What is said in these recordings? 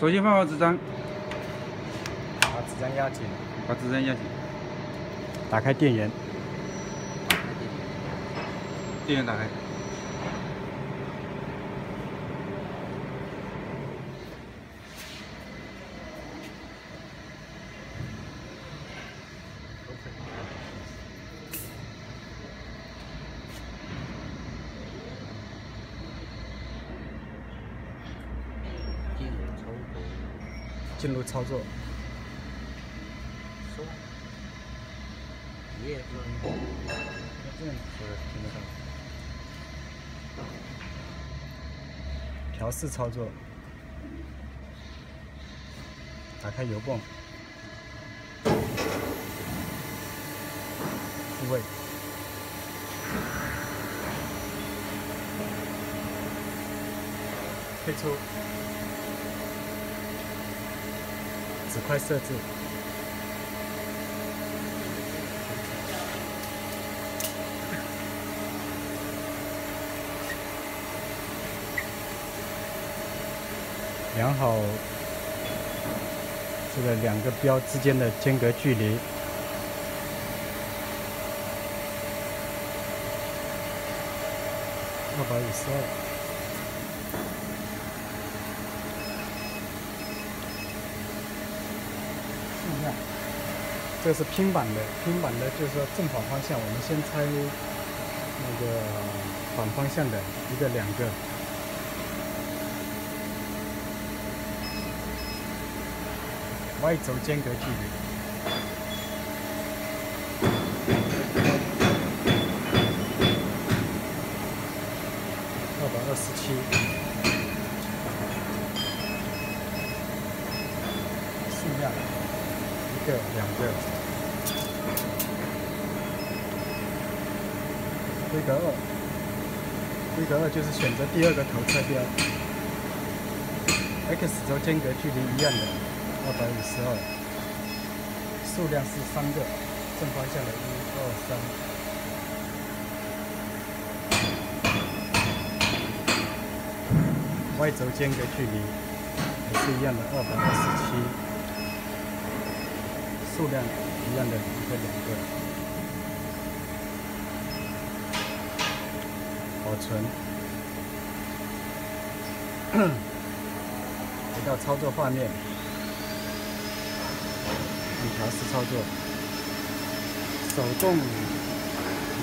手机放好纸张，把纸张压紧，把纸张压紧，打开电源，电源打开。进入操作。这样说的听得到。调试操作，打开油泵，复位，退出。纸块设置，量好这个两个标之间的间隔距离，二百五十二。这是拼板的，拼板的就是说正反方向，我们先拆那个反方向的一个两个，Y 轴间隔距离，二百二十七，数量。个，两个，规格二，规格二就是选择第二个头侧标，X 轴间隔距离一样的，二百五十二，数量是三个，正方向的，一二三，Y 轴间隔距离也是一样的，二百二十七。数量一样的一个两个，保存。回到操作画面，调试操作，手动移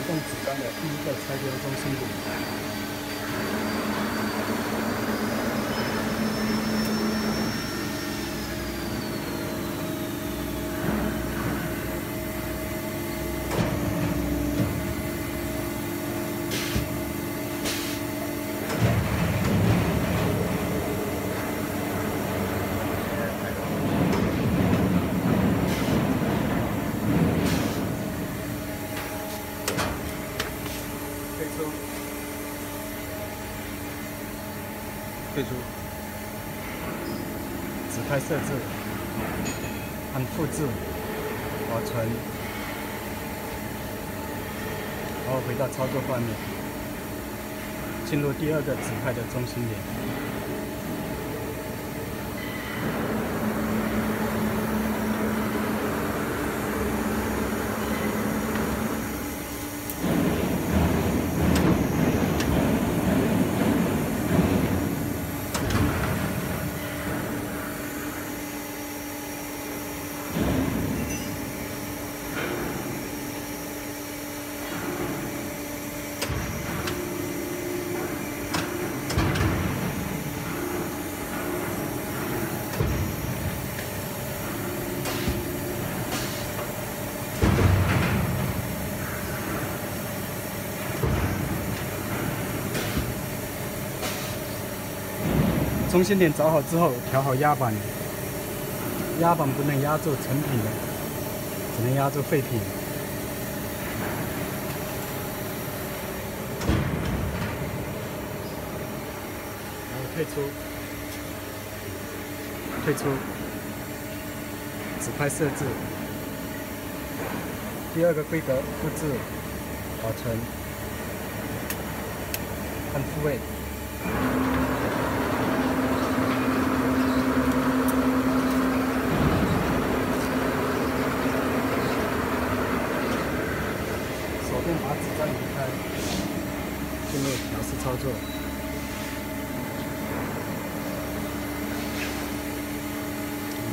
动纸张的第一个拆标中心点。退出，指派设置，按复制，保存，然后回到操作画面，进入第二个指派的中心点。中心点找好之后，调好压板，压板不能压住成品的，只能压住废品。然后退出，退出，纸块设置，第二个规格复制，保存，按复位。作。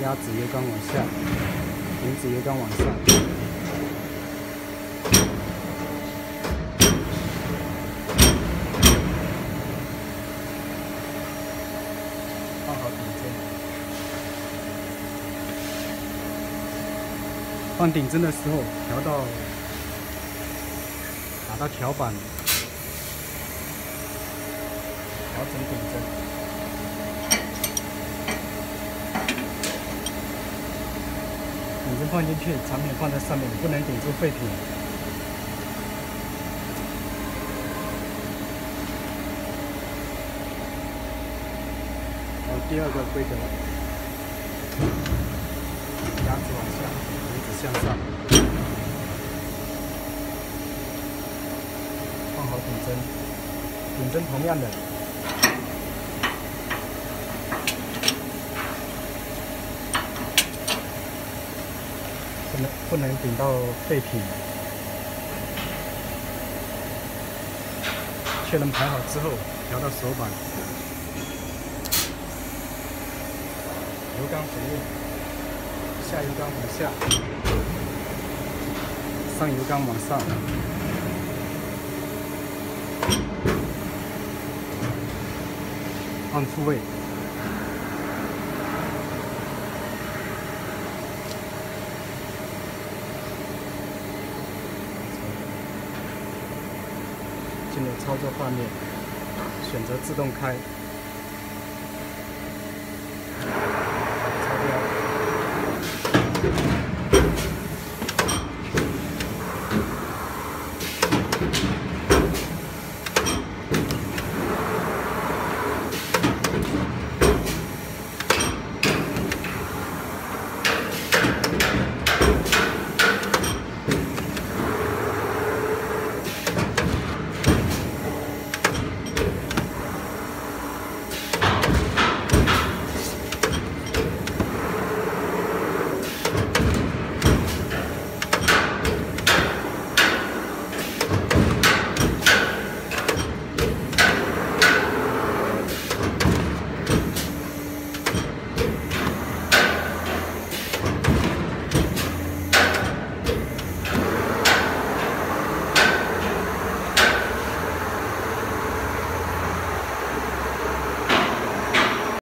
压子油缸往下，顶子油缸往上。放好顶针。放顶针的时候，调到打到调板，调整顶针。顶针放进去，产品放在上面，不能顶住废品。好，第二个规则，压子往下，顶子向上，放好顶针，顶针同样的。不能顶到废品。确认排好之后，调到手板，油缸回位，下油缸往下，上油缸往上，按复位。进入操作画面，选择自动开。